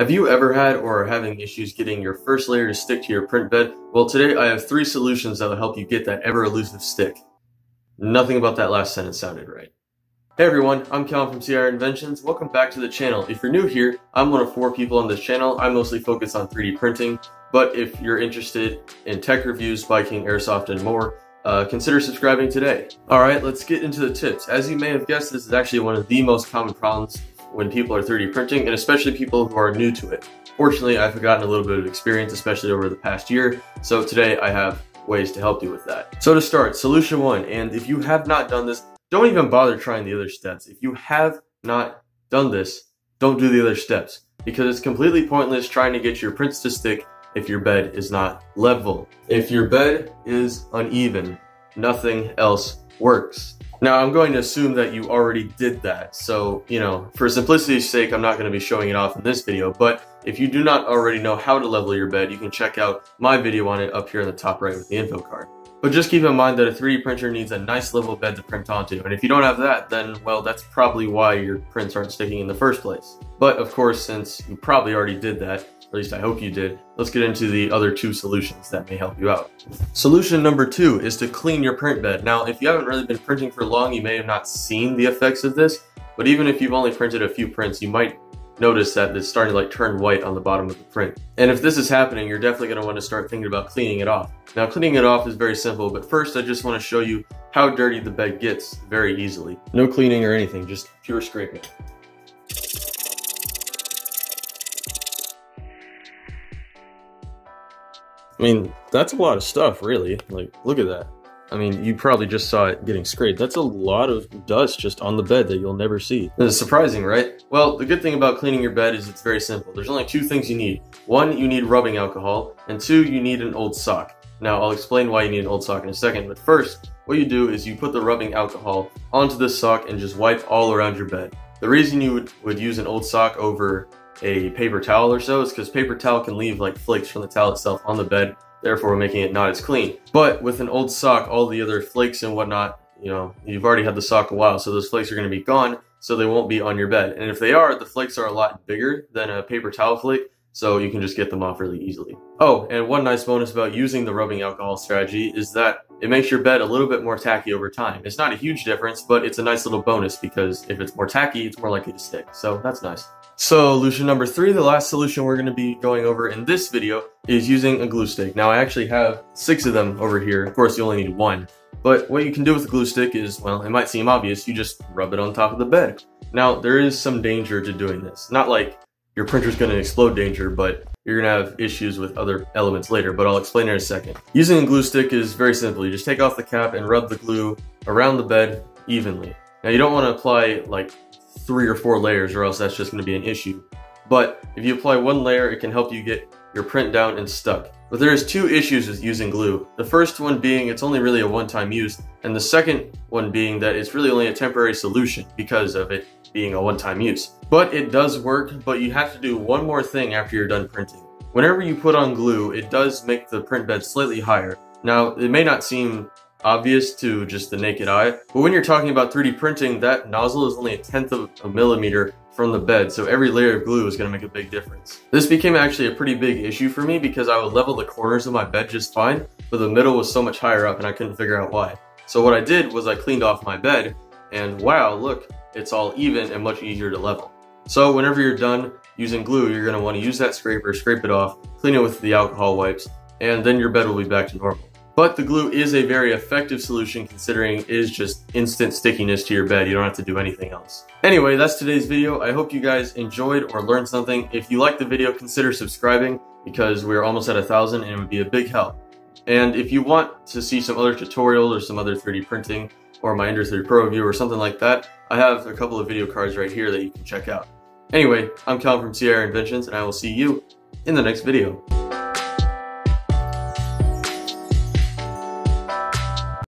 Have you ever had or are having issues getting your first layer to stick to your print bed? Well, today I have three solutions that will help you get that ever elusive stick. Nothing about that last sentence sounded right. Hey everyone, I'm Callum from CIR Inventions. Welcome back to the channel. If you're new here, I'm one of four people on this channel. I mostly focus on 3D printing, but if you're interested in tech reviews, biking, airsoft, and more, uh, consider subscribing today. Alright, let's get into the tips. As you may have guessed, this is actually one of the most common problems when people are 3D printing, and especially people who are new to it. Fortunately, I've gotten a little bit of experience, especially over the past year, so today I have ways to help you with that. So to start, solution one, and if you have not done this, don't even bother trying the other steps. If you have not done this, don't do the other steps because it's completely pointless trying to get your prints to stick if your bed is not level. If your bed is uneven, nothing else works. Now I'm going to assume that you already did that. So, you know, for simplicity's sake, I'm not going to be showing it off in this video, but if you do not already know how to level your bed, you can check out my video on it up here in the top right with the info card. But just keep in mind that a 3D printer needs a nice level bed to print onto, and if you don't have that, then, well, that's probably why your prints aren't sticking in the first place. But of course, since you probably already did that, at least I hope you did, let's get into the other two solutions that may help you out. Solution number two is to clean your print bed. Now, if you haven't really been printing for long, you may have not seen the effects of this, but even if you've only printed a few prints, you might notice that it's starting to like turn white on the bottom of the print. And if this is happening, you're definitely going to want to start thinking about cleaning it off. Now cleaning it off is very simple, but first I just want to show you how dirty the bed gets very easily. No cleaning or anything, just pure scraping. I mean, that's a lot of stuff, really. Like, look at that. I mean, you probably just saw it getting scraped. That's a lot of dust just on the bed that you'll never see. This is surprising, right? Well, the good thing about cleaning your bed is it's very simple. There's only two things you need. One, you need rubbing alcohol, and two, you need an old sock. Now, I'll explain why you need an old sock in a second, but first, what you do is you put the rubbing alcohol onto this sock and just wipe all around your bed. The reason you would, would use an old sock over a paper towel or so is because paper towel can leave like flakes from the towel itself on the bed, therefore making it not as clean. But with an old sock, all the other flakes and whatnot, you know, you've already had the sock a while, so those flakes are going to be gone, so they won't be on your bed. And if they are, the flakes are a lot bigger than a paper towel flake, so you can just get them off really easily. Oh, and one nice bonus about using the rubbing alcohol strategy is that it makes your bed a little bit more tacky over time. It's not a huge difference, but it's a nice little bonus because if it's more tacky, it's more likely to stick. So that's nice. So solution number three, the last solution we're going to be going over in this video is using a glue stick. Now I actually have six of them over here. Of course, you only need one. But what you can do with a glue stick is, well, it might seem obvious, you just rub it on top of the bed. Now, there is some danger to doing this. Not like your printer's going to explode danger, but you're going to have issues with other elements later, but I'll explain in a second. Using a glue stick is very simple. You just take off the cap and rub the glue around the bed evenly. Now, you don't want to apply like three or four layers or else that's just going to be an issue. But if you apply one layer, it can help you get your print down and stuck. But there's two issues with using glue. The first one being it's only really a one-time use, and the second one being that it's really only a temporary solution because of it being a one-time use. But it does work, but you have to do one more thing after you're done printing. Whenever you put on glue, it does make the print bed slightly higher. Now, it may not seem obvious to just the naked eye. But when you're talking about 3D printing, that nozzle is only a tenth of a millimeter from the bed, so every layer of glue is going to make a big difference. This became actually a pretty big issue for me because I would level the corners of my bed just fine, but the middle was so much higher up and I couldn't figure out why. So what I did was I cleaned off my bed, and wow, look, it's all even and much easier to level. So whenever you're done using glue, you're want to use that scraper, scrape it off, clean it with the alcohol wipes, and then your bed will be back to normal. But the glue is a very effective solution considering it is just instant stickiness to your bed. You don't have to do anything else. Anyway, that's today's video. I hope you guys enjoyed or learned something. If you liked the video, consider subscribing because we're almost at a thousand and it would be a big help. And if you want to see some other tutorial or some other 3D printing or my Ender 3 Pro review or something like that, I have a couple of video cards right here that you can check out. Anyway, I'm Cal from Sierra Inventions and I will see you in the next video.